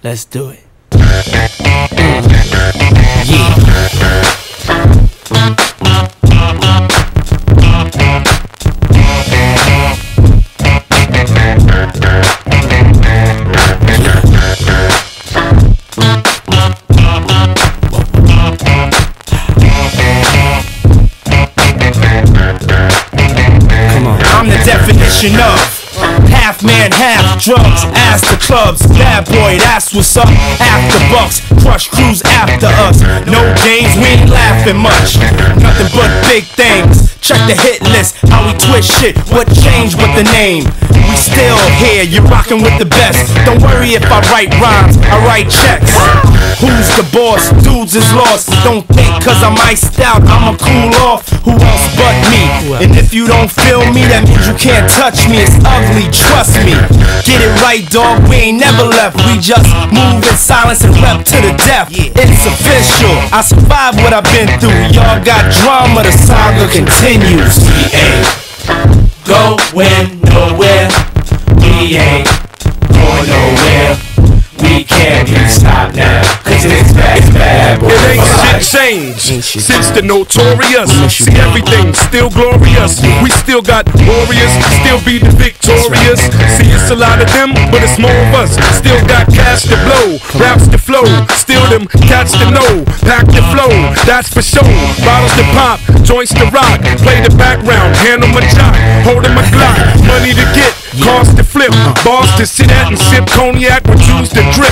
Let's do it. Come. I'm the definition of half man, half drugs. Ass the clubs, bad boy, that's what's up. After bucks, crush crews after us. No games, we ain't laughing much. Nothing but big things. Check the hit list, how we twist shit. What changed with the name? We still here, you're rocking with the best. Don't worry if I write rhymes, I write checks. Who's the boss? Dudes is lost. Don't think cause I'm iced out, I'ma cool off. Who else but me? You don't feel me, that means you can't touch me. It's ugly, trust me. Get it right, dog. We ain't never left. We just move in silence and rep to the death. It's official. I survived what I've been through. Y'all got drama, the saga continues. We ain't going nowhere. We ain't going nowhere. We can't be stopped now. Cause it's bad, it's bad, boy. It ain't for shit life. changed since the notorious. See everything still glorious. We still got warriors, still be the victorious. See it's a lot of them, but it's more of us. Still got cash to blow, raps to flow, still them cats to know. Pack the flow, that's for sure. Bottles to pop, joints to rock. Play the background, handle my jock, holding my Glock. Money to get, cars to flip, bars to sit at and sip cognac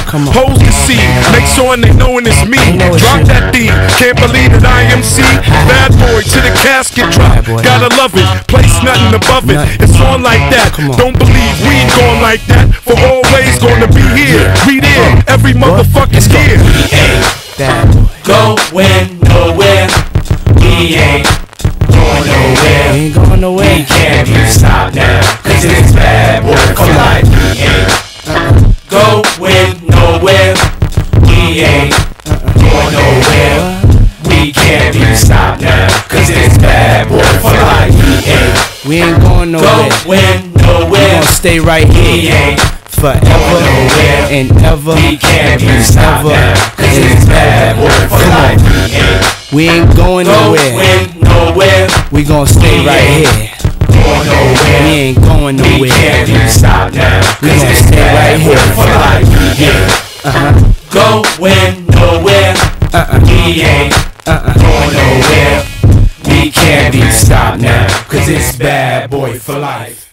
Come on. Hoes to see, make sure they knowin' it's me. know it's Drop you. that D, can't believe that I am C. Bad boy to the casket drop. Gotta love it, place nothing above it. Nothing. It's on like that. Come on. Don't believe we ain't going like that. For always gonna be here. We there, uh, every motherfucking year. We ain't Bad boy. going We ain't going nowhere. going We nowhere. gonna stay right We here ain't forever nowhere. and ever We can't be stopped ever. Cause it's bad boy for life. on. We ain't We ain't going nowhere. going nowhere. We gonna stay We right here. Going nowhere. We ain't going We nowhere. can't be stopped now. We it's stay bad right here. for life. We ain't Uh-huh. going nowhere. Uh-uh. We ain't Uh-uh. going nowhere. Can't now. Cause it's bad boy for life.